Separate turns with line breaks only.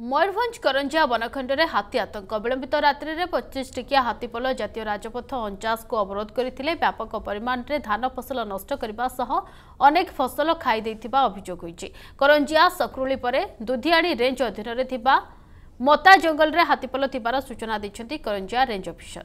ମୟୂରଭଞ୍ଜ କରଞ୍ଜିଆ ବନଖଣ୍ଡରେ ହାତୀ ଆତଙ୍କ ବିଳମ୍ବିତ ରାତ୍ରିରେ ପଚିଶ ଟିକିଆ ହାତୀପଲ ଜାତୀୟ ରାଜପଥ ଅଣଚାଶକୁ ଅବରୋଧ କରିଥିଲେ। ବ୍ୟାପକ ପରିମାଣରେ ଧାନ ଫସଲ ନଷ୍ଟ କରିବା ସହ ଅନେକ ଫସଲ ଖାଇଦେଇଥିବା ଅଭିଯୋଗ ହୋଇଛି। କରଞ୍ଜିଆ ସକ୍ରୁଳି ପରେ ଦୁଧିଆଣି ରେଞ୍ଜ ଅଧୀନରେ ଥିବା ମତା ଜଙ୍ଗଲରେ ହାତୀପଲ ଥିବାର ସୂଚନା ଦେଇଛନ୍ତି କରଞ୍ଜିଆ ରେଞ୍ଜ ଅଫିସର।